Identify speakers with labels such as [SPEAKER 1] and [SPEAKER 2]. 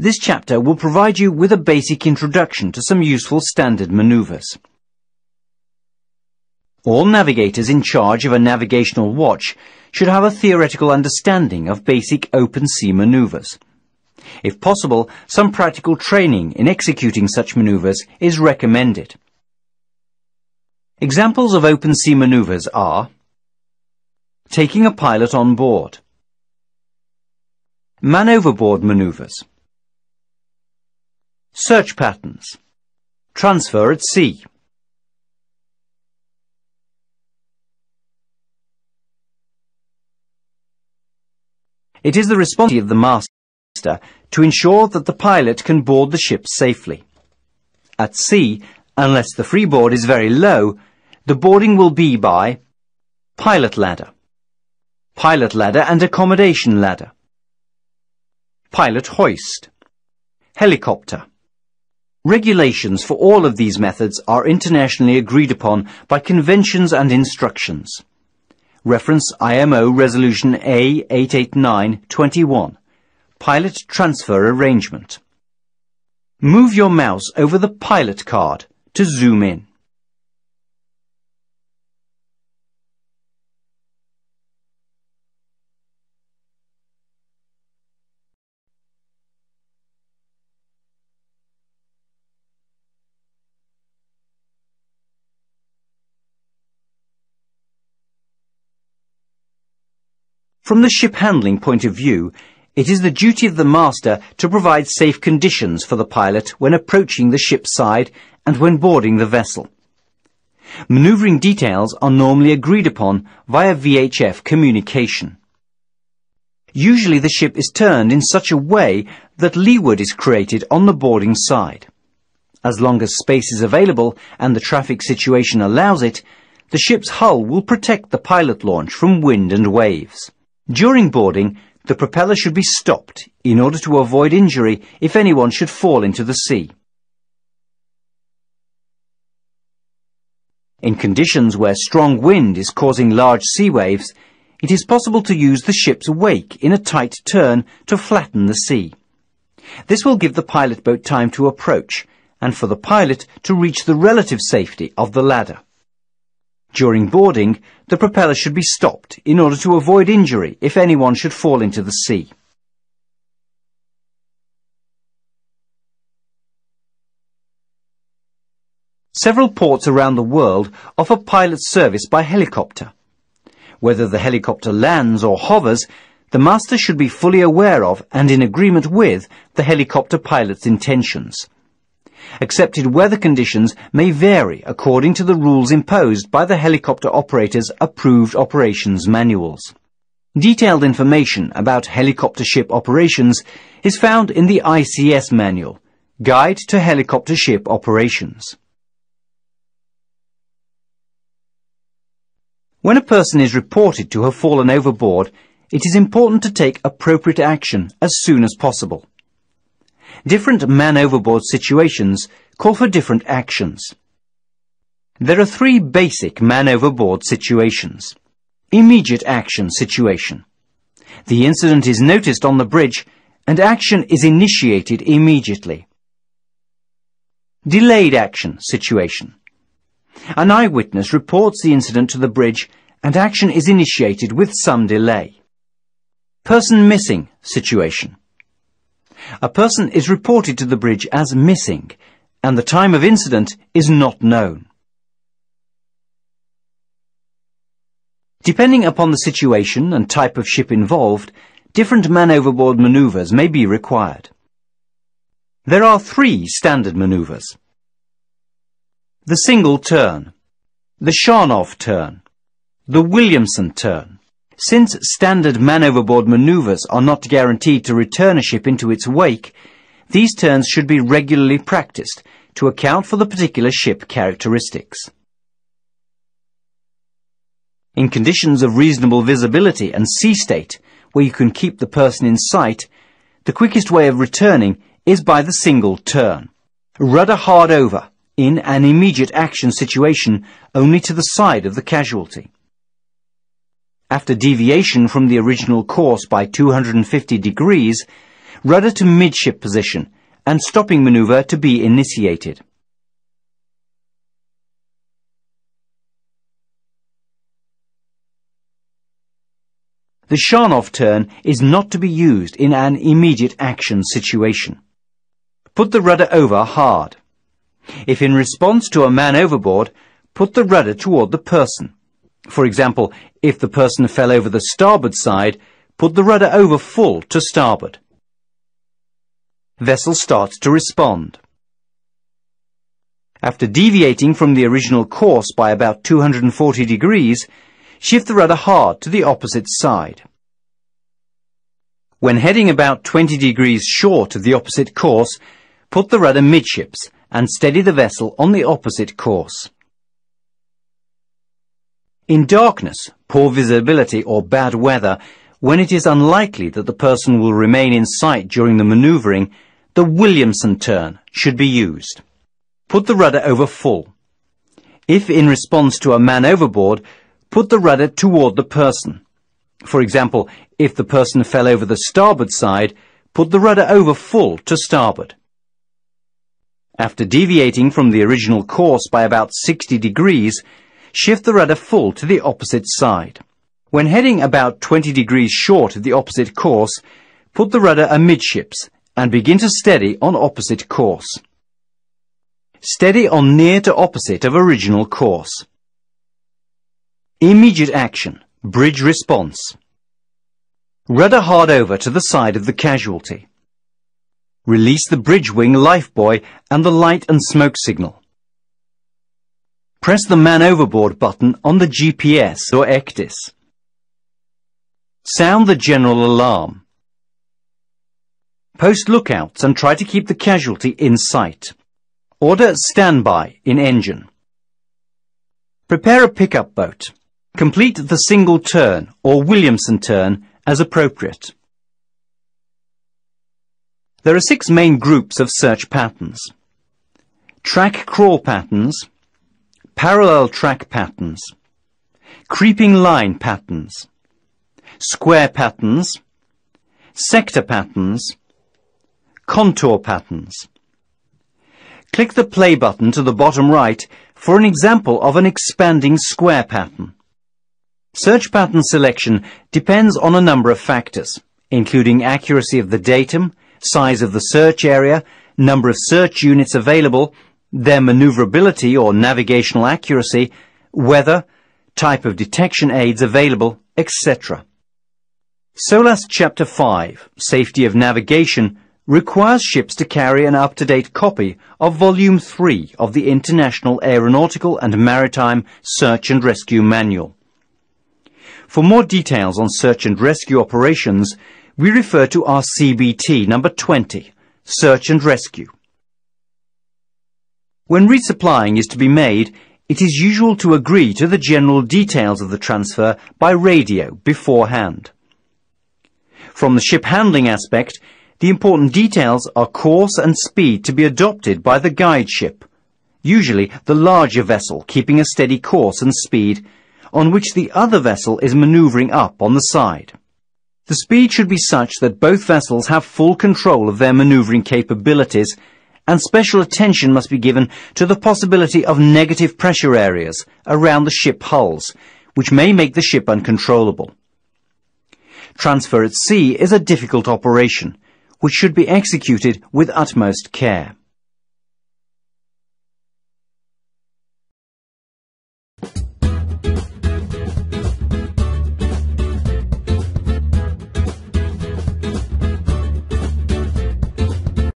[SPEAKER 1] This chapter will provide you with a basic introduction to some useful standard maneuvers. All navigators in charge of a navigational watch should have a theoretical understanding of basic open sea maneuvers. If possible, some practical training in executing such maneuvers is recommended. Examples of open sea maneuvers are taking a pilot on board, man overboard maneuvers, search patterns, transfer at sea, It is the responsibility of the master to ensure that the pilot can board the ship safely. At sea, unless the freeboard is very low, the boarding will be by pilot ladder, pilot ladder and accommodation ladder, pilot hoist, helicopter. Regulations for all of these methods are internationally agreed upon by conventions and instructions. Reference IMO Resolution A889-21. Pilot Transfer Arrangement. Move your mouse over the pilot card to zoom in. From the ship handling point of view, it is the duty of the master to provide safe conditions for the pilot when approaching the ship's side and when boarding the vessel. Maneuvering details are normally agreed upon via VHF communication. Usually the ship is turned in such a way that leeward is created on the boarding side. As long as space is available and the traffic situation allows it, the ship's hull will protect the pilot launch from wind and waves. During boarding, the propeller should be stopped in order to avoid injury if anyone should fall into the sea. In conditions where strong wind is causing large sea waves, it is possible to use the ship's wake in a tight turn to flatten the sea. This will give the pilot boat time to approach and for the pilot to reach the relative safety of the ladder. During boarding, the propeller should be stopped in order to avoid injury if anyone should fall into the sea. Several ports around the world offer pilot service by helicopter. Whether the helicopter lands or hovers, the master should be fully aware of and in agreement with the helicopter pilot's intentions. Accepted weather conditions may vary according to the rules imposed by the helicopter operator's approved operations manuals. Detailed information about helicopter ship operations is found in the ICS manual, Guide to Helicopter Ship Operations. When a person is reported to have fallen overboard, it is important to take appropriate action as soon as possible. Different man overboard situations call for different actions. There are three basic man overboard situations. Immediate action situation. The incident is noticed on the bridge and action is initiated immediately. Delayed action situation. An eyewitness reports the incident to the bridge and action is initiated with some delay. Person missing situation. A person is reported to the bridge as missing, and the time of incident is not known. Depending upon the situation and type of ship involved, different man-overboard maneuvers may be required. There are three standard maneuvers. The single turn, the Scharnow turn, the Williamson turn. Since standard man-overboard maneuvers are not guaranteed to return a ship into its wake, these turns should be regularly practiced to account for the particular ship characteristics. In conditions of reasonable visibility and sea state, where you can keep the person in sight, the quickest way of returning is by the single turn. Rudder hard over, in an immediate action situation, only to the side of the casualty. After deviation from the original course by 250 degrees, rudder to midship position, and stopping maneuver to be initiated. The Scharnow turn is not to be used in an immediate action situation. Put the rudder over hard. If in response to a man overboard, put the rudder toward the person. For example, if the person fell over the starboard side, put the rudder over full to starboard. Vessel starts to respond. After deviating from the original course by about 240 degrees, shift the rudder hard to the opposite side. When heading about 20 degrees short of the opposite course, put the rudder midships and steady the vessel on the opposite course. In darkness, poor visibility or bad weather, when it is unlikely that the person will remain in sight during the manoeuvring, the Williamson turn should be used. Put the rudder over full. If in response to a man overboard, Put the rudder toward the person. For example, if the person fell over the starboard side, put the rudder over full to starboard. After deviating from the original course by about 60 degrees, shift the rudder full to the opposite side. When heading about 20 degrees short of the opposite course, put the rudder amidships and begin to steady on opposite course. Steady on near to opposite of original course. Immediate action. Bridge response. Rudder hard over to the side of the casualty. Release the bridge wing lifebuoy and the light and smoke signal. Press the man overboard button on the GPS or ECDIS. Sound the general alarm. Post lookouts and try to keep the casualty in sight. Order standby in engine. Prepare a pickup boat. Complete the single turn or Williamson turn as appropriate. There are six main groups of search patterns. Track crawl patterns, parallel track patterns, creeping line patterns, square patterns, sector patterns, contour patterns. Click the play button to the bottom right for an example of an expanding square pattern. Search pattern selection depends on a number of factors, including accuracy of the datum, size of the search area, number of search units available, their maneuverability or navigational accuracy, weather, type of detection aids available, etc. SOLAS Chapter 5, Safety of Navigation, requires ships to carry an up-to-date copy of Volume 3 of the International Aeronautical and Maritime Search and Rescue Manual. For more details on search and rescue operations, we refer to our CBT number 20, Search and Rescue. When resupplying is to be made, it is usual to agree to the general details of the transfer by radio beforehand. From the ship handling aspect, the important details are course and speed to be adopted by the guide ship, usually the larger vessel keeping a steady course and speed on which the other vessel is maneuvering up on the side. The speed should be such that both vessels have full control of their maneuvering capabilities and special attention must be given to the possibility of negative pressure areas around the ship hulls, which may make the ship uncontrollable. Transfer at sea is a difficult operation, which should be executed with utmost care.